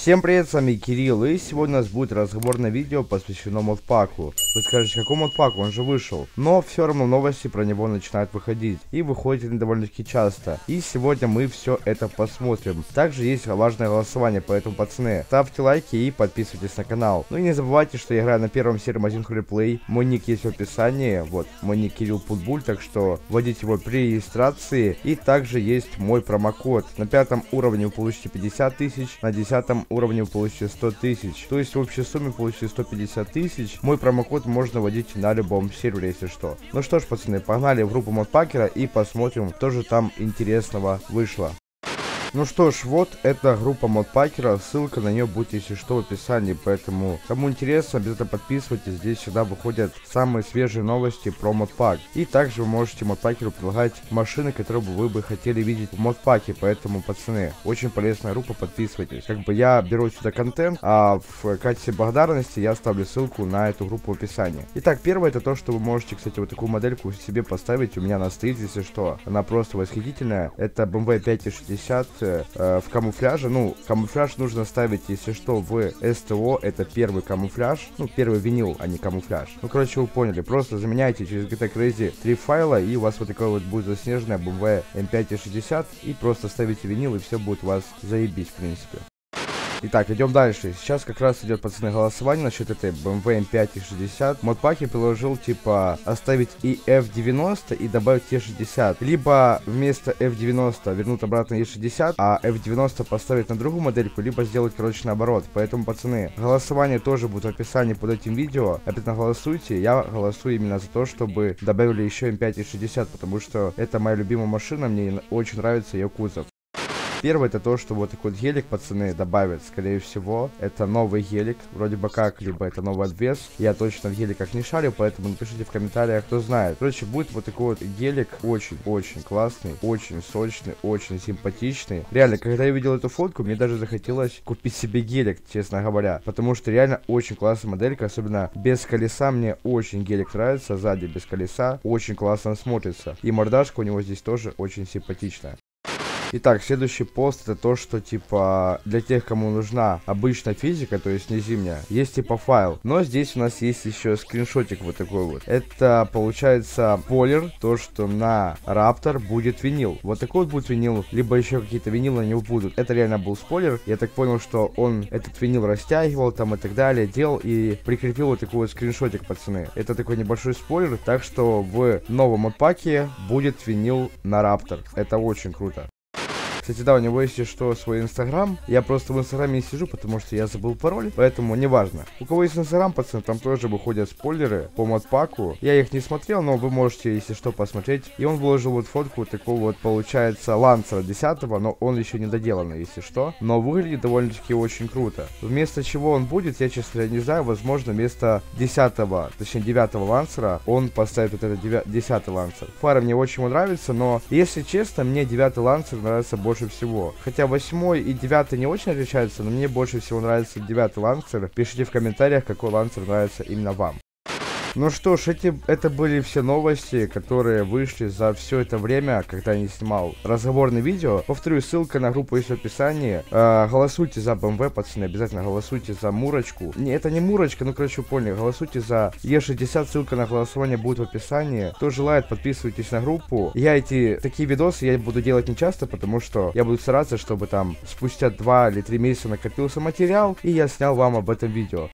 Всем привет, с вами Кирилл, и сегодня у нас будет разговорное видео, посвящено модпаку. Вы скажете, какому модпаку, он же вышел. Но все равно новости про него начинают выходить, и выходят они довольно-таки часто. И сегодня мы все это посмотрим. Также есть важное голосование, поэтому, пацаны, ставьте лайки и подписывайтесь на канал. Ну и не забывайте, что я играю на первом серии Магазин Плей. Мой ник есть в описании, вот, мой ник Кирилл Путбуль, так что вводите его при регистрации. И также есть мой промокод. На пятом уровне вы получите 50 тысяч, на десятом уровне вы получите 100 тысяч. То есть в общей сумме получите 150 тысяч. Мой промокод можно вводить на любом сервере, если что. Ну что ж, пацаны, погнали в группу модпакера и посмотрим, что же там интересного вышло. Ну что ж, вот эта группа модпакера, ссылка на нее будет, если что, в описании, поэтому, кому интересно, обязательно подписывайтесь, здесь всегда выходят самые свежие новости про модпак. И также вы можете модпакеру предлагать машины, которые бы вы бы хотели видеть в модпаке, поэтому, пацаны, очень полезная группа, подписывайтесь. Как бы я беру сюда контент, а в качестве благодарности я ставлю ссылку на эту группу в описании. Итак, первое это то, что вы можете, кстати, вот такую модельку себе поставить, у меня она стоит, если что, она просто восхитительная, это BMW 560 э, в камуфляже. Ну, камуфляж нужно ставить, если что, в СТО. Это первый камуфляж. Ну, первый винил, а не камуфляж. Ну, короче, вы поняли. Просто заменяйте через GT Crazy три файла, и у вас вот такой вот будет заснеженная BMW M560. И просто ставите винил, и все будет у вас заебись, в принципе. Итак, идем дальше. Сейчас как раз идет, пацаны, голосование насчет этой BMW M5 и 60. Модпаки приложил, типа, оставить и F90 и добавить E60. Либо вместо F90 вернуть обратно E60, а F90 поставить на другую модельку, либо сделать, короче, наоборот. Поэтому, пацаны, голосование тоже будет в описании под этим видео. Обязательно голосуйте. Я голосую именно за то, чтобы добавили еще M5 и 60, потому что это моя любимая машина, мне очень нравится ее кузов. Первое это то, что вот такой гелик пацаны добавят, скорее всего. Это новый гелик, вроде бы как, либо это новый обвес. Я точно в геликах не шарю, поэтому напишите в комментариях, кто знает. Короче, будет вот такой вот гелик очень-очень классный, очень сочный, очень симпатичный. Реально, когда я видел эту фотку, мне даже захотелось купить себе гелик, честно говоря. Потому что реально очень классная моделька, особенно без колеса. Мне очень гелик нравится, сзади без колеса. Очень классно смотрится. И мордашка у него здесь тоже очень симпатичная. Итак, следующий пост это то, что типа для тех, кому нужна обычная физика, то есть не зимняя, есть типа файл. Но здесь у нас есть еще скриншотик вот такой вот. Это получается полер, то, что на Раптор будет винил. Вот такой вот будет винил, либо еще какие-то винилы на него будут. Это реально был спойлер. Я так понял, что он этот винил растягивал там и так далее, делал и прикрепил вот такой вот скриншотик, пацаны. Это такой небольшой спойлер, так что в новом модпаке будет винил на Раптор. Это очень круто. Кстати, да, у него есть что, свой инстаграм. Я просто в инстаграме не сижу, потому что я забыл пароль, поэтому неважно. У кого есть инстаграм, пацаны, там тоже выходят спойлеры по модпаку. Я их не смотрел, но вы можете, если что, посмотреть. И он выложил вот фотку такого вот, получается, лансера 10 но он еще не доделанный, если что. Но выглядит довольно-таки очень круто. Вместо чего он будет, я, честно не знаю, возможно, вместо 10 точнее 9 лансера, он поставит вот этот 10 лансер. Фара мне очень нравится, но, если честно, мне 9 лансер нравится больше больше всего. Хотя восьмой и девятый не очень отличаются, но мне больше всего нравится девятый лансер. Пишите в комментариях, какой лансер нравится именно вам. Ну что ж, эти, это были все новости, которые вышли за все это время, когда я не снимал разговорное видео. Повторю, ссылка на группу есть в описании. Э, голосуйте за BMW, пацаны, обязательно голосуйте за Мурочку. Не, это не Мурочка, ну короче, поняли. Голосуйте за E60, ссылка на голосование будет в описании. Кто желает, подписывайтесь на группу. Я эти, такие видосы я буду делать не часто, потому что я буду стараться, чтобы там спустя 2 или 3 месяца накопился материал, и я снял вам об этом видео.